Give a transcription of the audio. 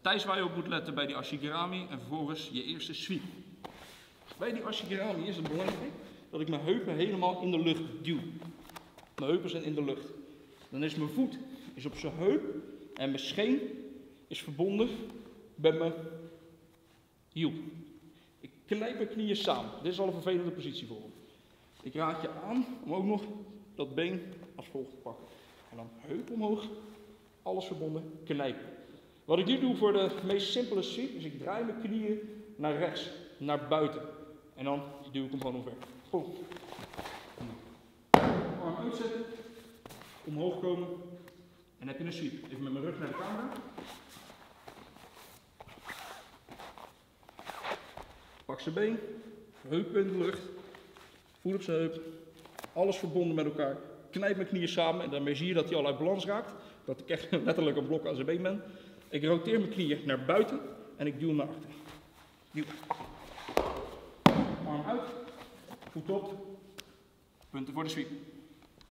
details waar je op moet letten bij die ashigirami en vervolgens je eerste sweep. Bij die ashigirami is het belangrijk dat ik mijn heupen helemaal in de lucht duw. Mijn heupen zijn in de lucht. Dan is mijn voet is op zijn heup en mijn scheen is verbonden met mijn hiel. Ik knijp mijn knieën samen. Dit is al een vervelende positie voor hem. Ik raad je aan om ook nog dat been als volgt te pakken. En dan heup omhoog, alles verbonden, knijpen. Wat ik nu doe voor de meest simpele sweep, is ik draai mijn knieën naar rechts, naar buiten. En dan duw ik hem gewoon omver. Arm uitzetten, omhoog komen. En heb je een sweep. Even met mijn rug naar de camera. Pak zijn been, heup in de lucht, voet op zijn heup, alles verbonden met elkaar. Knijp mijn knieën samen en daarmee zie je dat hij al uit balans raakt. Dat ik echt letterlijk een blok aan zijn been ben. Ik roteer mijn knieën naar buiten en ik duw naar achter. Duw. Arm uit, voet op, punten voor de sweep.